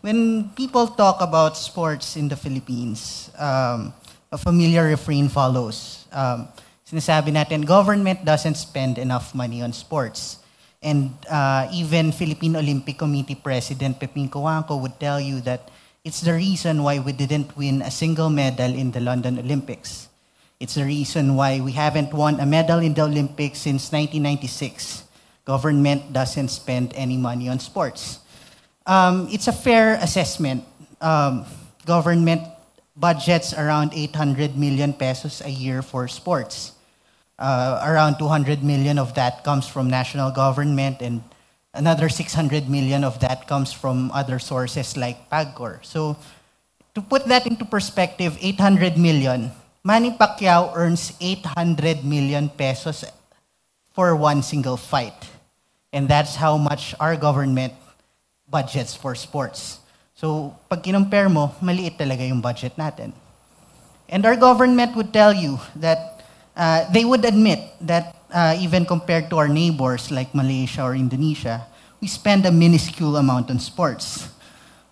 when people talk about sports in the Philippines, um, a familiar refrain follows. Um, sinasabi natin, government doesn't spend enough money on sports. And uh, even Philippine Olympic Committee President Peping Cojuangco would tell you that it's the reason why we didn't win a single medal in the London Olympics. It's the reason why we haven't won a medal in the Olympics since 1996. Government doesn't spend any money on sports. Um, it's a fair assessment. Um, government budgets around 800 million pesos a year for sports. Uh, around 200 million of that comes from national government and another 600 million of that comes from other sources like PAGCOR. So to put that into perspective, 800 million, Manny Pacquiao earns 800 million pesos for one single fight. And that's how much our government budgets for sports. So pag kinumpare mo, maliit talaga yung budget natin. And our government would tell you that uh, they would admit that uh, even compared to our neighbors like Malaysia or Indonesia, we spend a minuscule amount on sports.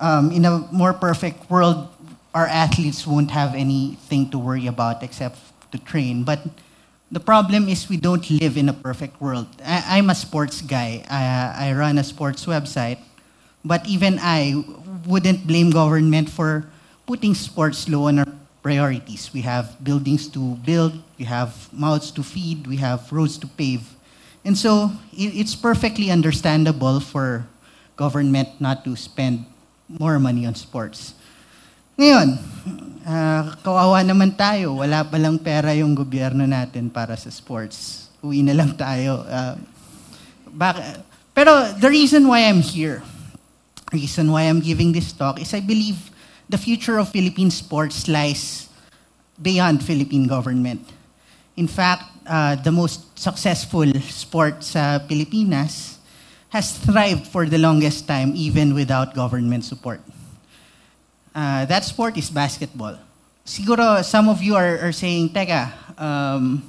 Um, in a more perfect world, our athletes won't have anything to worry about except to train. But the problem is we don't live in a perfect world. I, am a sports guy. I, I run a sports website. But even I wouldn't blame government for putting sports low on our priorities. We have buildings to build, we have mouths to feed, we have roads to pave. And so it's perfectly understandable for government not to spend more money on sports. Ngayon, uh, kawawa naman tayo. Wala palang pera yung gobyerno natin para sa sports. Uwi na lang tayo. Uh, bak- pero the reason why I'm here, reason why I'm giving this talk is I believe the future of Philippine sports lies beyond Philippine government. In fact, uh, the most successful sport sa Pilipinas has thrived for the longest time even without government support. Uh, that sport is basketball. Siguro some of you are, are saying, teka, um,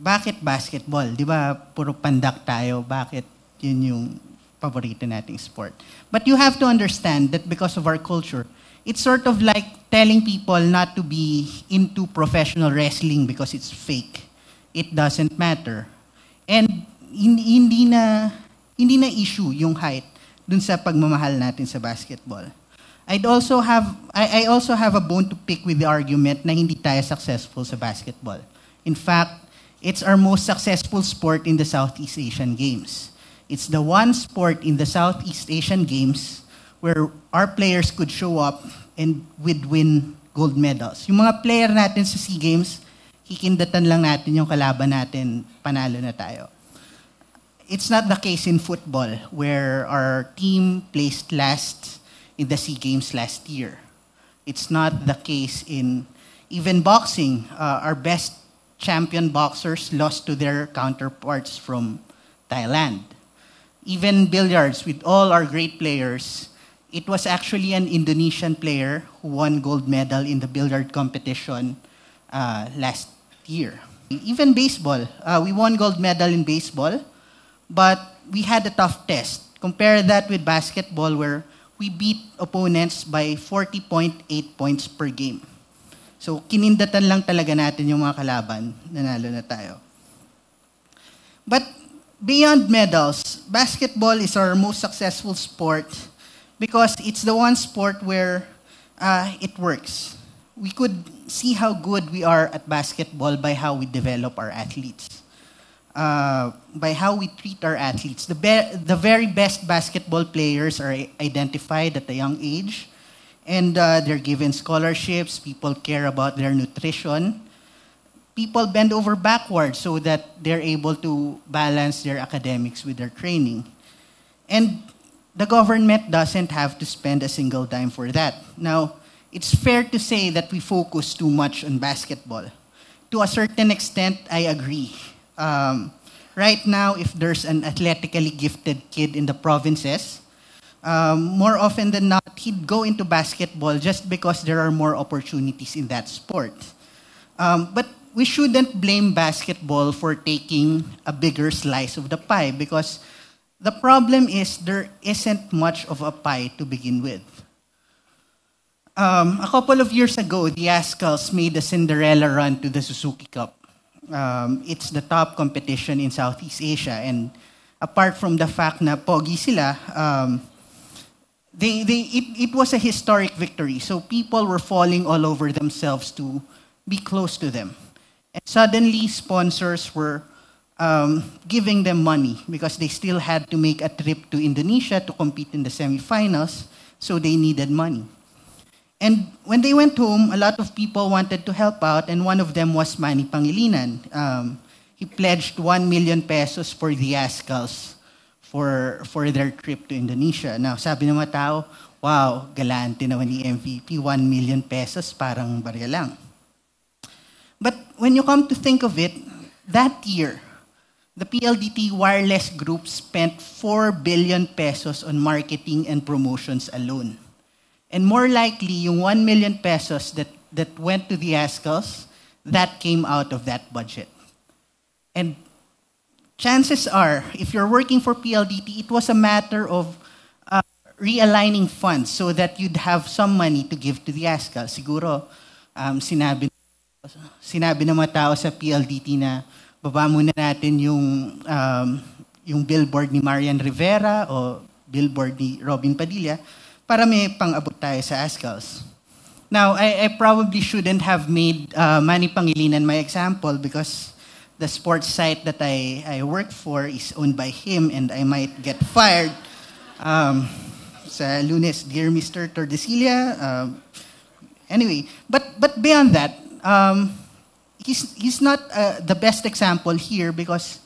bakit basketball? Di ba puro pandak tayo? Bakit yun yung paborito nating sport. But you have to understand that because of our culture, it's sort of like telling people not to be into professional wrestling because it's fake. It doesn't matter. And hindi na hindi na issue yung height dun sa pagmamahal natin sa basketball. I'd also have I, I also have a bone to pick with the argument na hindi tayo successful sa basketball. In fact, it's our most successful sport in the Southeast Asian Games. It's the one sport in the Southeast Asian Games where our players could show up and would win gold medals. Yung mga player natin sa SEA Games, kikindatan lang natin yung kalaban natin, panalo na tayo. It's not the case in football where our team placed last in the SEA Games last year. It's not the case in even boxing. Uh, our best champion boxers lost to their counterparts from Thailand even billiards with all our great players, it was actually an Indonesian player who won gold medal in the billiard competition uh, last year. Even baseball, uh, we won gold medal in baseball, but we had a tough test. Compare that with basketball where we beat opponents by 40.8 points per game. So, kinindatan lang talaga natin yung mga kalaban, nanalo na tayo. Beyond medals, basketball is our most successful sport because it's the one sport where uh, it works. We could see how good we are at basketball by how we develop our athletes, uh, by how we treat our athletes. The, the very best basketball players are identified at a young age, and uh, they're given scholarships. People care about their nutrition people bend over backwards so that they're able to balance their academics with their training. And the government doesn't have to spend a single dime for that. Now, it's fair to say that we focus too much on basketball. To a certain extent, I agree. Um, right now, if there's an athletically gifted kid in the provinces, um, more often than not, he'd go into basketball just because there are more opportunities in that sport. Um, but we shouldn't blame basketball for taking a bigger slice of the pie because The problem is there isn't much of a pie to begin with. Um, a couple of years ago, the Azkals made a Cinderella run to the Suzuki Cup. Um, it's the top competition in Southeast Asia, and apart from the fact na pogi sila, um, they, they, it, it was a historic victory. So people were falling all over themselves to be close to them. And suddenly, sponsors were um, giving them money because they still had to make a trip to Indonesia to compete in the semifinals, so they needed money. And when they went home, a lot of people wanted to help out, and one of them was Manny Pangilinan. Um, he pledged 1 million pesos for the Ascals for, for their trip to Indonesia. Now, sabi ng mga tao, wow, galante naman ni MVP, 1 million pesos, parang barya lang. But when you come to think of it, that year, the PLDT wireless group spent 4 billion pesos on marketing and promotions alone. And more likely, yung 1 million pesos that, that went to the Azkals, that came out of that budget. And chances are, if you're working for PLDT, it was a matter of uh, realigning funds so that you'd have some money to give to the Azkal. Siguro, um, sinabi, sinabi ng mga tao sa PLDT na baba muna natin yung, um, yung billboard ni Marian Rivera o billboard ni Robin Padilla para may pang-abot tayo sa ASCALs. Now, I, I probably shouldn't have made uh, Manny Pangilinan my example because the sports site that I, I work for is owned by him and I might get fired. Um, sa lunes, dear Mr. Tordesillas. Um, anyway, but, but beyond that, um, he's, he's not uh, the best example here because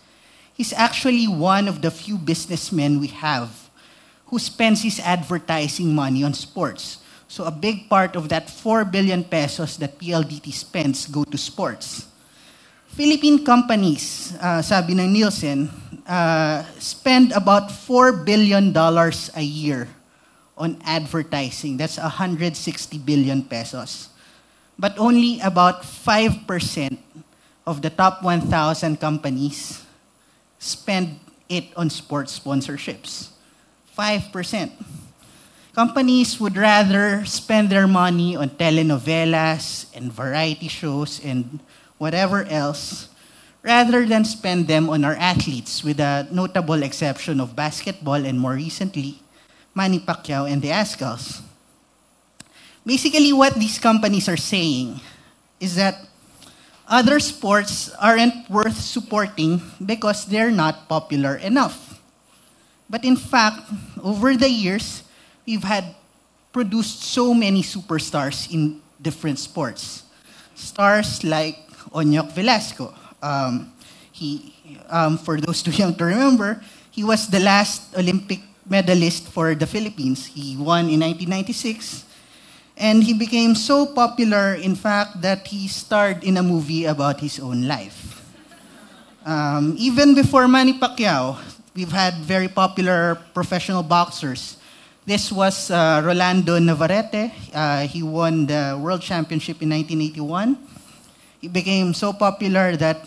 he's actually one of the few businessmen we have who spends his advertising money on sports. So a big part of that 4 billion pesos that PLDT spends go to sports. Philippine companies, uh, sabi ng Nielsen, uh, spend about $4 billion a year on advertising. That's 160 billion pesos but only about 5% of the top 1,000 companies spend it on sports sponsorships. 5%. Companies would rather spend their money on telenovelas and variety shows and whatever else rather than spend them on our athletes, with a notable exception of basketball and more recently, Manny Pacquiao and the Azkals. Basically, what these companies are saying is that other sports aren't worth supporting because they're not popular enough. But in fact, over the years, we've had produced so many superstars in different sports. Stars like Onyok Velasco. Um, he, um, for those too young to remember, he was the last Olympic medalist for the Philippines. He won in 1996 and he became so popular, in fact, that he starred in a movie about his own life. Um, even before Manny Pacquiao, we've had very popular professional boxers. This was uh, Rolando Navarrete. Uh, he won the world championship in 1981. He became so popular that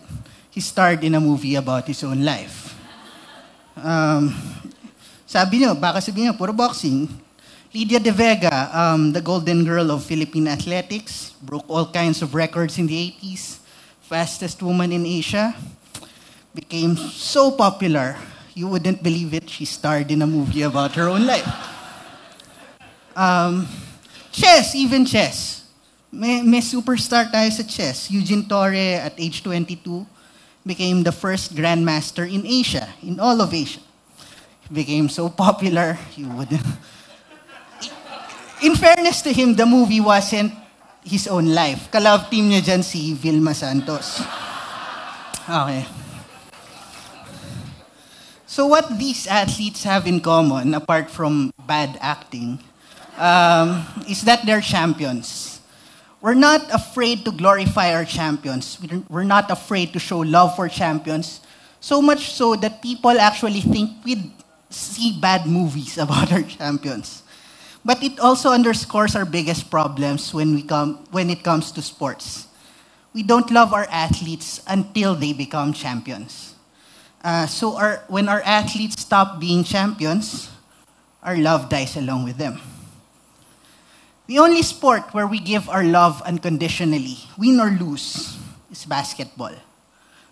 he starred in a movie about his own life. Um, sabi niyo, baka sabihin niyo, puro boxing. Lydia De Vega, um, the golden girl of Philippine athletics, broke all kinds of records in the 80s, fastest woman in Asia, became so popular, you wouldn't believe it, she starred in a movie about her own life. Um, chess, even chess. May, may superstar tayo sa chess. Eugene Torre, at age 22, became the first grandmaster in Asia, in all of Asia. He became so popular, you wouldn't in fairness to him, the movie wasn't his own life. Kalove team niya dyan si Vilma Santos. Okay. So what these athletes have in common, apart from bad acting, um, is that they're champions. We're not afraid to glorify our champions. We're not afraid to show love for champions. So much so that people actually think we'd see bad movies about our champions. But it also underscores our biggest problems when, we come, when it comes to sports. We don't love our athletes until they become champions. Uh, so our, when our athletes stop being champions, our love dies along with them. The only sport where we give our love unconditionally, win or lose, is basketball.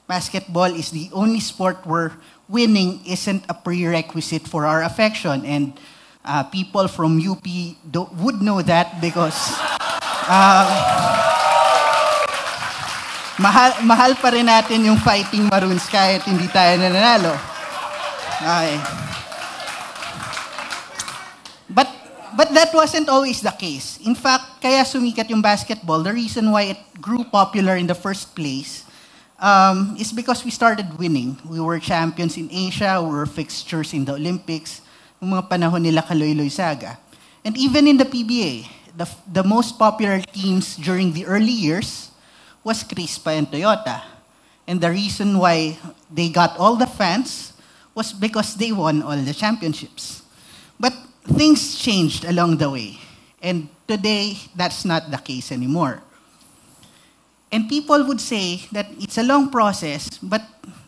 Basketball is the only sport where winning isn't a prerequisite for our affection. And uh, people from UP do, would know that because uh, mahal, mahal pa rin natin yung fighting Maroons kahit hindi tayo nananalo. Okay. But, but that wasn't always the case. In fact, kaya sumikat yung basketball, the reason why it grew popular in the first place um, is because we started winning. We were champions in Asia, we were fixtures in the Olympics, yung mga panahon nila Kaloy-Loy Saga. And even in the PBA, the, the most popular teams during the early years was Crispa and Toyota. And the reason why they got all the fans was because they won all the championships. But things changed along the way. And today, that's not the case anymore. And people would say that it's a long process, but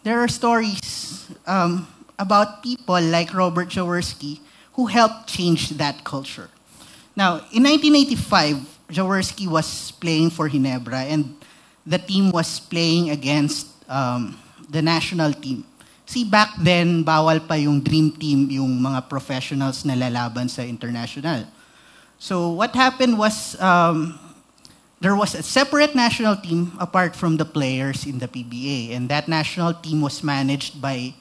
there are stories um, about people like Robert Jaworski who helped change that culture. Now, in 1985, Jaworski was playing for Ginebra, and the team was playing against um, the national team. See, back then, bawal pa yung dream team, yung mga professionals na lalaban sa international. So what happened was, um, there was a separate national team apart from the players in the PBA. And that national team was managed by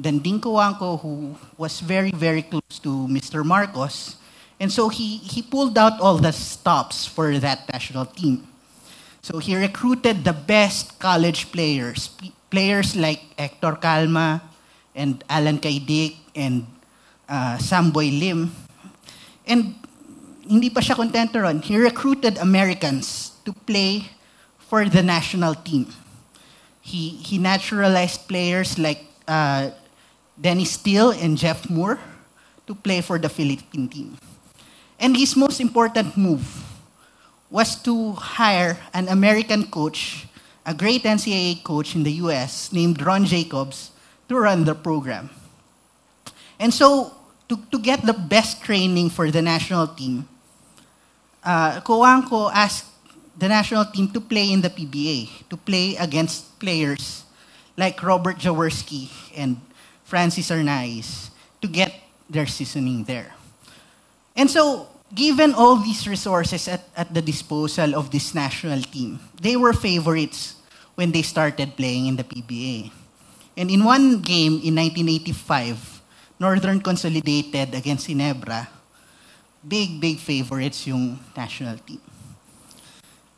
Danding Cojuangco, who was very, very close to Mr. Marcos. And so he, he pulled out all the stops for that national team. So he recruited the best college players, players like Hector Calma and Allan Caidic and uh, Samboy Lim. And hindi pa siya kontento ron. He recruited Americans to play for the national team. He, he naturalized players like uh, Dennis Still and Jeff Moore to play for the Philippine team. And his most important move was to hire an American coach, a great NCAA coach in the US named Ron Jacobs, to run the program. And so, to, to get the best training for the national team, uh, Cojuangco asked the national team to play in the PBA, to play against players like Robert Jaworski and Francis Arnaiz, to get their seasoning there. And so, given all these resources at, at the disposal of this national team, they were favorites when they started playing in the PBA. And in one game in 1985, Northern consolidated against Ginebra, big, big favorites yung national team.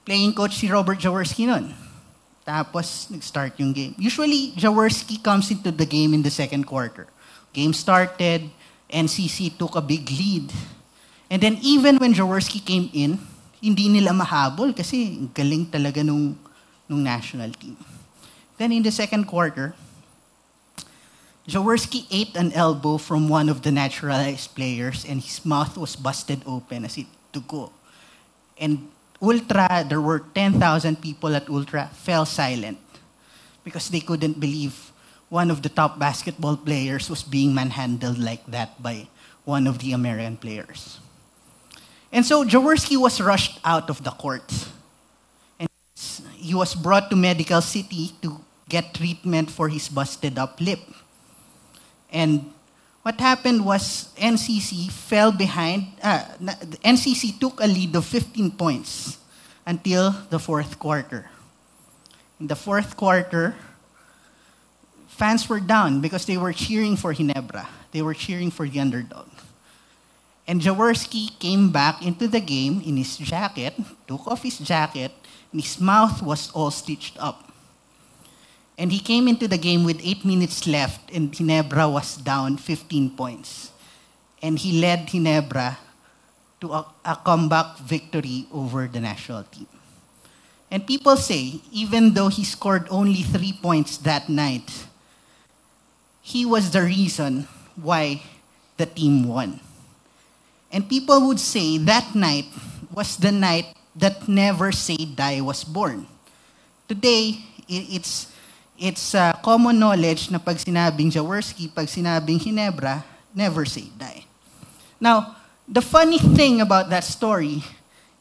Playing coach si Robert Jaworski nun. Tapos, nag-start yung game. Usually, Jaworski comes into the game in the second quarter. Game started, NCC took a big lead. And then even when Jaworski came in, hindi nila mahabol kasi galing talaga nung, nung national team. Then in the second quarter, Jaworski ate an elbow from one of the naturalized players and his mouth was busted open as it to go. And Ultra, there were 10,000 people at Ultra, fell silent because they couldn't believe one of the top basketball players was being manhandled like that by one of the American players. And so Jaworski was rushed out of the court. And he was brought to Medical City to get treatment for his busted up lip. And what happened was NCC fell behind. Uh, NCC took a lead of 15 points until the fourth quarter. In the fourth quarter, fans were down because they were cheering for Ginebra. They were cheering for the underdog. And Jaworski came back into the game in his jacket, took off his jacket, and his mouth was all stitched up. And he came into the game with eight minutes left, and Ginebra was down 15 points. And he led Ginebra to a, a comeback victory over the national team. And people say, even though he scored only three points that night, he was the reason why the team won. And people would say that night was the night that Never Say Die was born. Today, it's, it's uh, common knowledge na pag sinabing Jaworski, pag sinabing Ginebra, never say die. Now, the funny thing about that story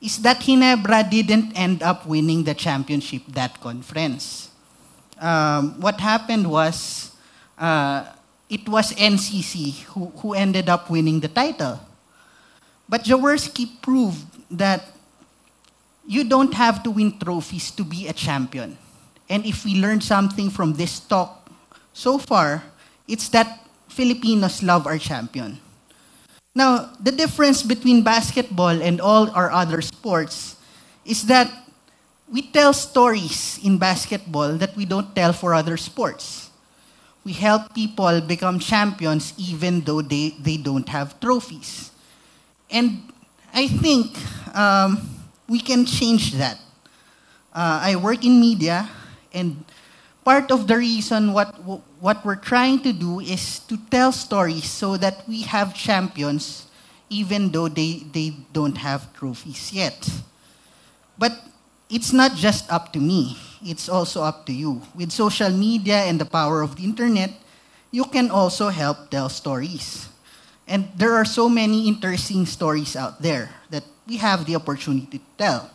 is that Ginebra didn't end up winning the championship that conference. Um, what happened was uh, it was NCC who, who ended up winning the title. But Jaworski proved that you don't have to win trophies to be a champion. And if we learned something from this talk so far, it's that Filipinos love our champion. Now, the difference between basketball and all our other sports is that we tell stories in basketball that we don't tell for other sports. We help people become champions even though they, they don't have trophies. And I think um, we can change that. Uh, I work in media, and part of the reason what, what we're trying to do is to tell stories so that we have champions even though they, they don't have trophies yet. But it's not just up to me, it's also up to you. With social media and the power of the internet, you can also help tell stories. And there are so many interesting stories out there that we have the opportunity to tell.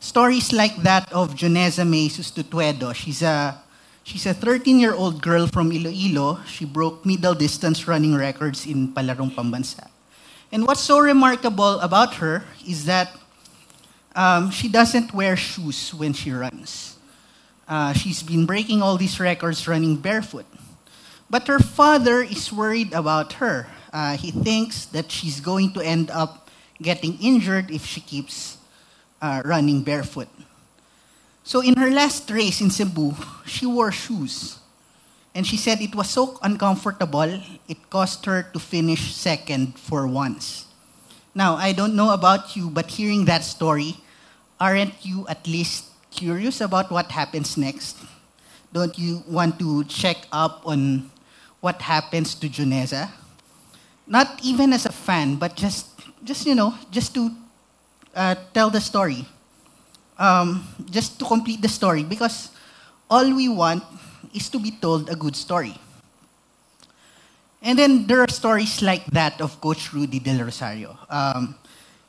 Stories like that of Jonesa May Sustituedo. She's a She's a 13-year-old girl from Iloilo. She broke middle distance running records in Palarong Pambansa. And what's so remarkable about her is that um, she doesn't wear shoes when she runs. Uh, she's been breaking all these records running barefoot. But her father is worried about her. Uh, he thinks that she's going to end up getting injured if she keeps uh, running barefoot. So in her last race in Cebu, she wore shoes. And she said it was so uncomfortable, it caused her to finish second for once. Now, I don't know about you, but hearing that story, aren't you at least curious about what happens next? Don't you want to check up on what happens to Jonesa? Not even as a fan, but just, just you know, just to uh, tell the story. Um, just to complete the story, because all we want is to be told a good story. And then there are stories like that of Coach Rudy Del Rosario. Um,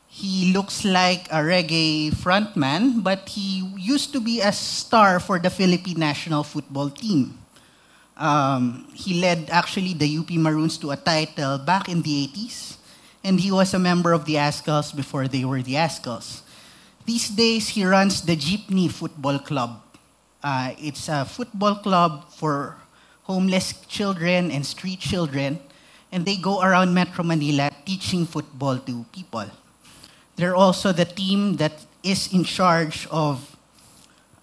he looks like a reggae frontman, but he used to be a star for the Philippine national football team. Um, he led actually the UP Maroons to a title back in the 80s, and he was a member of the Azkals before they were the Azkals. These days, he runs the Jeepney Football Club. Uh, it's a football club for homeless children and street children, and they go around Metro Manila teaching football to people. They're also the team that is in charge of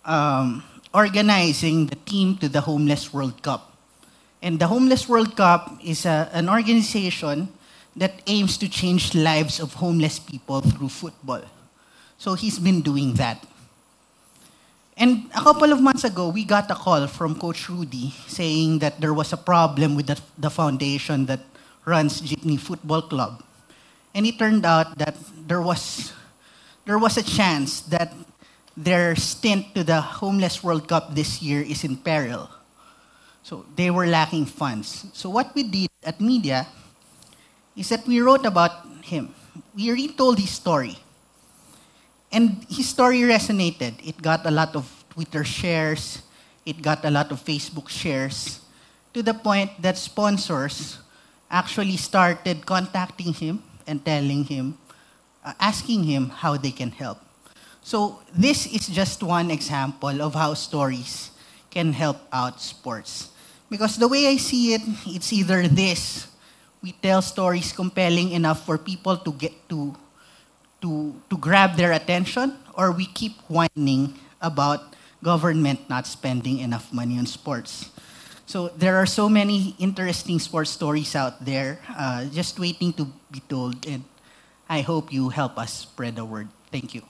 um, organizing the team to the Homeless World Cup. And the Homeless World Cup is a, an organization that aims to change lives of homeless people through football. So he's been doing that. And a couple of months ago, we got a call from Coach Rudy saying that there was a problem with the, the foundation that runs Jeepney Football Club. And it turned out that there was, there was a chance that their stint to the Homeless World Cup this year is in peril. So they were lacking funds. So what we did at media is that we wrote about him. We retold his story. And his story resonated. It got a lot of Twitter shares, it got a lot of Facebook shares, to the point that sponsors actually started contacting him and telling him, uh, asking him how they can help. So this is just one example of how stories can help out sports. Because the way I see it, it's either this, we tell stories compelling enough for people to get to to to grab their attention, or we keep whining about government not spending enough money on sports. So there are so many interesting sports stories out there, uh, just waiting to be told, and I hope you help us spread the word. Thank you.